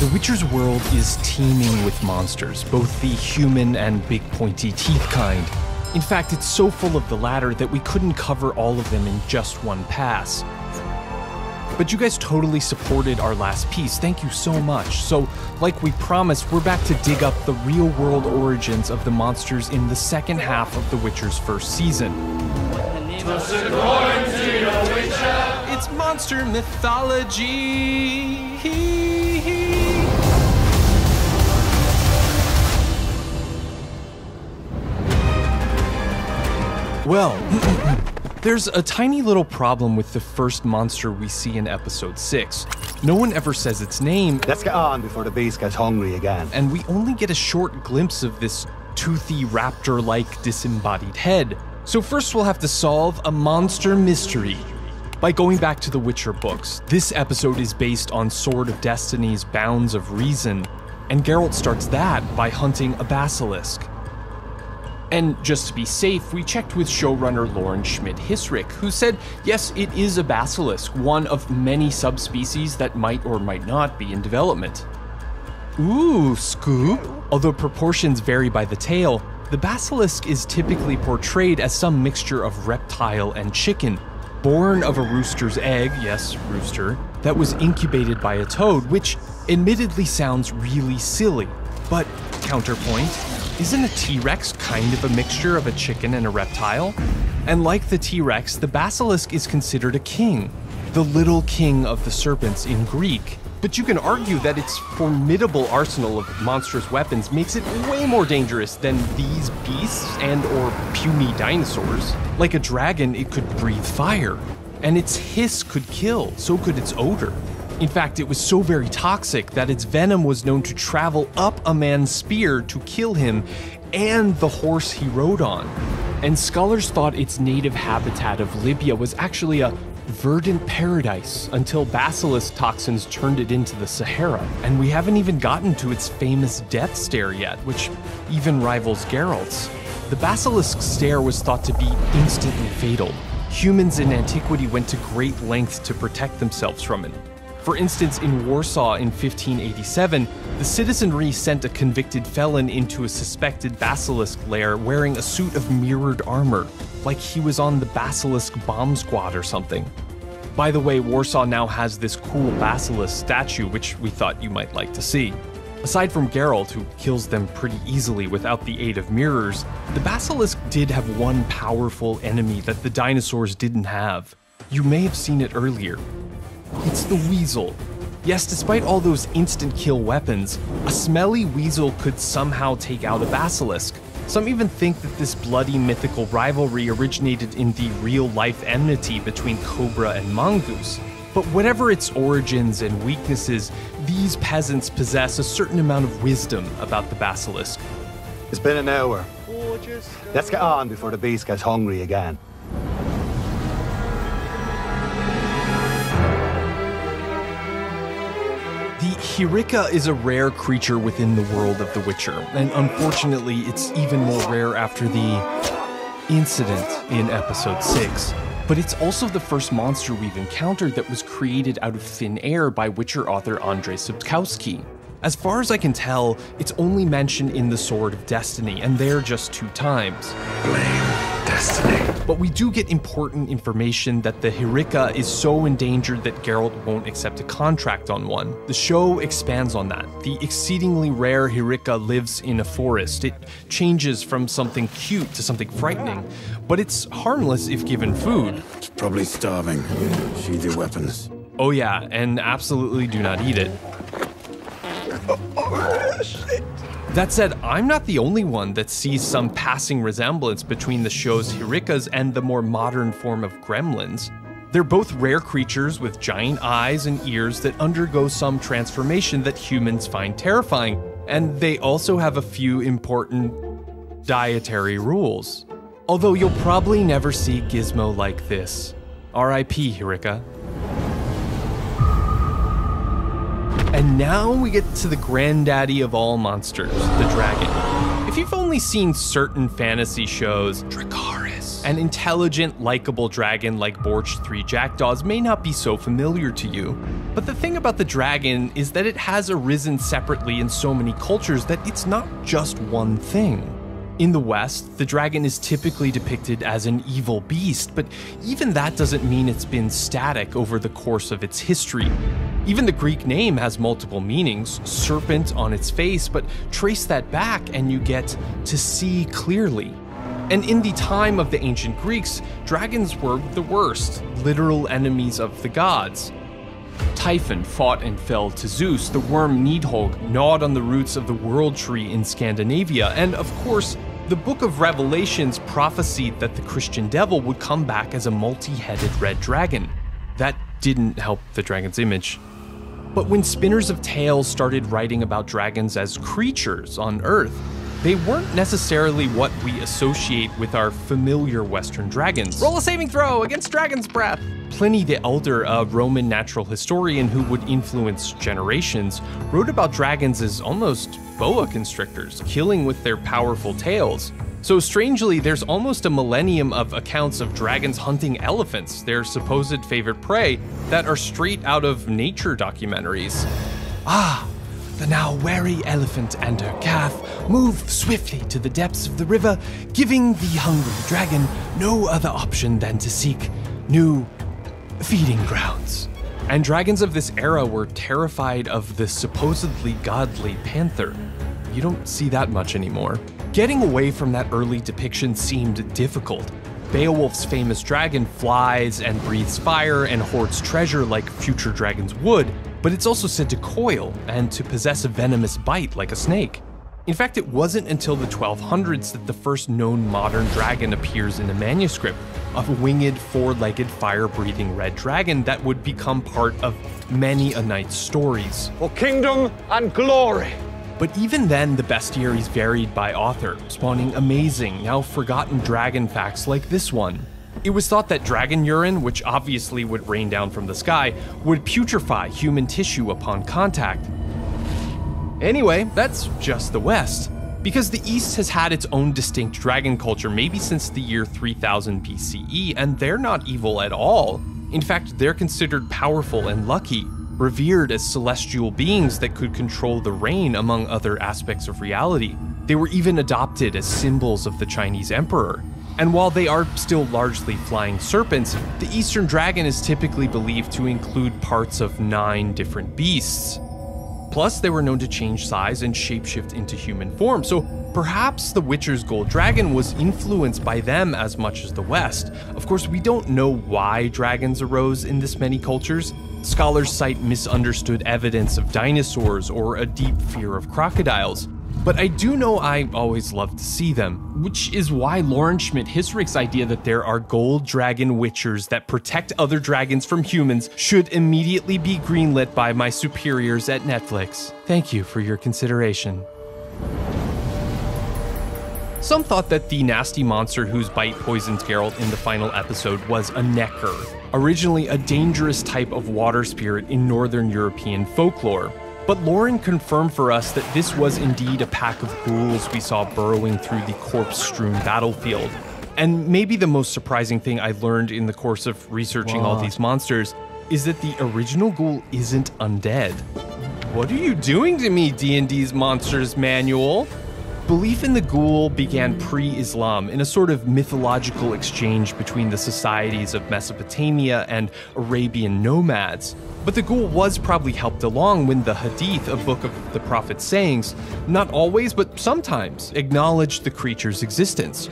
The Witcher's world is teeming with monsters, both the human and big pointy teeth kind. In fact, it's so full of the latter that we couldn't cover all of them in just one pass. But you guys totally supported our last piece, thank you so much. So, like we promised, we're back to dig up the real world origins of the monsters in the second half of The Witcher's first season. It's monster mythology. Well, there's a tiny little problem with the first monster we see in episode 6. No one ever says its name, Let's get on before the beast gets hungry again. and we only get a short glimpse of this toothy raptor like disembodied head. So, first, we'll have to solve a monster mystery. By going back to the Witcher books, this episode is based on Sword of Destiny's Bounds of Reason, and Geralt starts that by hunting a basilisk. And just to be safe, we checked with showrunner Lauren Schmidt Hissrich, who said, yes, it is a basilisk, one of many subspecies that might or might not be in development. Ooh, scoop! Although proportions vary by the tale, the basilisk is typically portrayed as some mixture of reptile and chicken, born of a rooster's egg, yes, rooster, that was incubated by a toad, which admittedly sounds really silly. But, counterpoint, isn't a T Rex kind of a mixture of a chicken and a reptile? And like the T Rex, the basilisk is considered a king, the little king of the serpents in Greek. But you can argue that its formidable arsenal of monstrous weapons makes it way more dangerous than these beasts and or puny dinosaurs. Like a dragon, it could breathe fire, and its hiss could kill, so could its odor. In fact, it was so very toxic that its venom was known to travel up a man's spear to kill him and the horse he rode on. And scholars thought its native habitat of Libya was actually a verdant paradise until basilisk toxins turned it into the Sahara. And we haven't even gotten to its famous death stare yet, which even rivals Geralt's. The basilisk stare was thought to be instantly fatal. Humans in antiquity went to great lengths to protect themselves from it. For instance, in Warsaw in 1587, the citizenry sent a convicted felon into a suspected basilisk lair wearing a suit of mirrored armor, like he was on the basilisk bomb squad or something. By the way, Warsaw now has this cool basilisk statue, which we thought you might like to see. Aside from Geralt, who kills them pretty easily without the aid of mirrors, the basilisk did have one powerful enemy that the dinosaurs didn't have. You may have seen it earlier. It's the weasel. Yes, despite all those instant kill weapons, a smelly weasel could somehow take out a basilisk. Some even think that this bloody mythical rivalry originated in the real life enmity between Cobra and Mongoose. But whatever its origins and weaknesses, these peasants possess a certain amount of wisdom about the basilisk. It's been an hour. Let's get on before the beast gets hungry again. The Hirikka is a rare creature within the world of The Witcher, and unfortunately, it's even more rare after the incident in episode 6. But it's also the first monster we've encountered that was created out of thin air by Witcher author Andrzej Sapkowski. As far as I can tell, it's only mentioned in The Sword of Destiny, and there just two times. But we do get important information that the Hirikka is so endangered that Geralt won't accept a contract on one. The show expands on that. The exceedingly rare Hirikka lives in a forest. It changes from something cute to something frightening, but it's harmless if given food. It's probably starving. Sheathe your weapons. Oh, yeah, and absolutely do not eat it. Oh, oh, That said, I'm not the only one that sees some passing resemblance between the show's Hirikkas and the more modern form of gremlins. They're both rare creatures with giant eyes and ears that undergo some transformation that humans find terrifying, and they also have a few important dietary rules. Although you'll probably never see Gizmo like this. RIP, Hirikka. And now we get to the granddaddy of all monsters, the dragon. If you've only seen certain fantasy shows, Dracarys, An intelligent, likable dragon like Borch 3 Jackdaws may not be so familiar to you. But the thing about the dragon is that it has arisen separately in so many cultures that it's not just one thing. In the West, the dragon is typically depicted as an evil beast, but even that doesn't mean it's been static over the course of its history. Even the Greek name has multiple meanings serpent on its face, but trace that back and you get to see clearly. And in the time of the ancient Greeks, dragons were the worst, literal enemies of the gods. Typhon fought and fell to Zeus, the worm Nidhogg gnawed on the roots of the world tree in Scandinavia, and of course, the book of Revelations prophesied that the Christian devil would come back as a multi headed red dragon. That didn't help the dragon's image. But when spinners of tales started writing about dragons as creatures on Earth, they weren't necessarily what we associate with our familiar Western dragons. Roll a saving throw against dragon's breath! Pliny the Elder, a Roman natural historian who would influence generations, wrote about dragons as almost boa constrictors, killing with their powerful tails. So strangely, there's almost a millennium of accounts of dragons hunting elephants, their supposed favorite prey, that are straight out of nature documentaries. Ah, the now wary elephant and her calf move swiftly to the depths of the river, giving the hungry dragon no other option than to seek new feeding grounds. And dragons of this era were terrified of the supposedly godly panther. You don't see that much anymore. Getting away from that early depiction seemed difficult. Beowulf's famous dragon flies and breathes fire and hoards treasure like future dragons would, but it's also said to coil and to possess a venomous bite like a snake. In fact, it wasn't until the 1200s that the first known modern dragon appears in a manuscript, a winged, four legged, fire breathing red dragon that would become part of many a knight's stories. For kingdom and glory. But even then, the bestiaries varied by author, spawning amazing, now forgotten dragon facts like this one. It was thought that dragon urine, which obviously would rain down from the sky, would putrefy human tissue upon contact. Anyway, that's just the West. Because the East has had its own distinct dragon culture maybe since the year 3000 BCE, and they're not evil at all. In fact, they're considered powerful and lucky, revered as celestial beings that could control the rain, among other aspects of reality. They were even adopted as symbols of the Chinese emperor. And while they are still largely flying serpents, the Eastern dragon is typically believed to include parts of nine different beasts. Plus, they were known to change size and shapeshift into human form, so perhaps the Witcher's gold dragon was influenced by them as much as the West. Of course, we don't know why dragons arose in this many cultures. Scholars cite misunderstood evidence of dinosaurs or a deep fear of crocodiles. But I do know I always love to see them, which is why Lauren Schmidt Hissrich's idea that there are gold dragon witchers that protect other dragons from humans should immediately be greenlit by my superiors at Netflix. Thank you for your consideration. Some thought that the nasty monster whose bite poisons Geralt in the final episode was a Necker, originally a dangerous type of water spirit in Northern European folklore. But Lauren confirmed for us that this was indeed a pack of ghouls we saw burrowing through the corpse strewn battlefield. And maybe the most surprising thing I learned in the course of researching all these monsters is that the original ghoul isn't undead. What are you doing to me, D&D's Monsters Manual? Belief in the ghoul began pre Islam in a sort of mythological exchange between the societies of Mesopotamia and Arabian nomads. But the ghoul was probably helped along when the Hadith, a book of the Prophet's sayings, not always but sometimes acknowledged the creature's existence.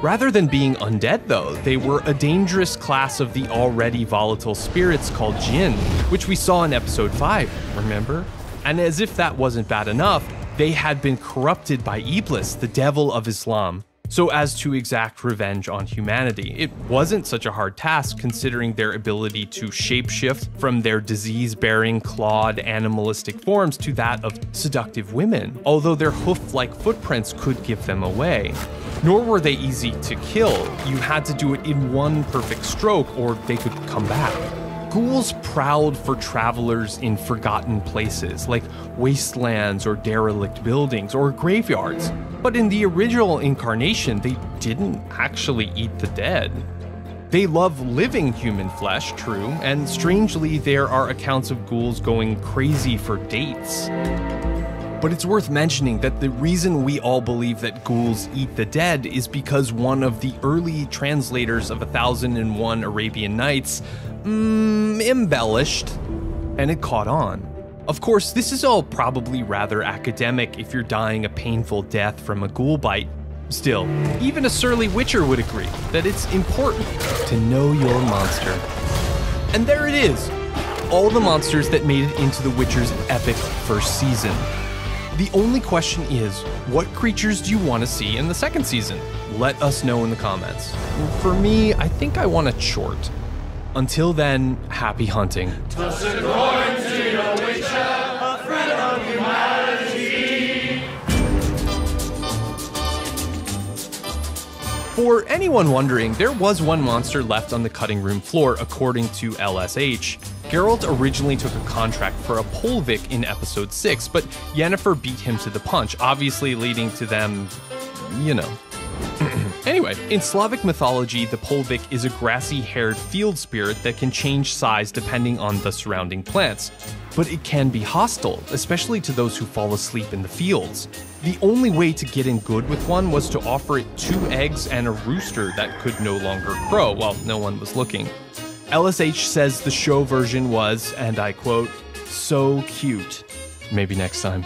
Rather than being undead, though, they were a dangerous class of the already volatile spirits called jinn, which we saw in episode 5, remember? And as if that wasn't bad enough, they had been corrupted by Iblis, the devil of Islam, so as to exact revenge on humanity. It wasn't such a hard task considering their ability to shapeshift from their disease bearing, clawed, animalistic forms to that of seductive women, although their hoof like footprints could give them away. Nor were they easy to kill, you had to do it in one perfect stroke or they could come back. Ghouls prowled for travelers in forgotten places, like wastelands or derelict buildings or graveyards. But in the original incarnation, they didn't actually eat the dead. They love living human flesh, true, and strangely, there are accounts of ghouls going crazy for dates. But it's worth mentioning that the reason we all believe that ghouls eat the dead is because one of the early translators of A Thousand and One Arabian Nights mm, embellished, and it caught on. Of course, this is all probably rather academic if you're dying a painful death from a ghoul bite, Still, even a surly Witcher would agree that it's important to know your monster. And there it is all the monsters that made it into The Witcher's epic first season. The only question is what creatures do you want to see in the second season? Let us know in the comments. For me, I think I want a short. Until then, happy hunting. For anyone wondering, there was one monster left on the cutting room floor, according to LSH. Geralt originally took a contract for a Polevik in episode 6, but Yennefer beat him to the punch, obviously leading to them, you know. Anyway, in Slavic mythology, the Polevik is a grassy haired field spirit that can change size depending on the surrounding plants but it can be hostile, especially to those who fall asleep in the fields. The only way to get in good with one was to offer it two eggs and a rooster that could no longer crow while no one was looking. LSH says the show version was, and I quote, so cute. Maybe next time.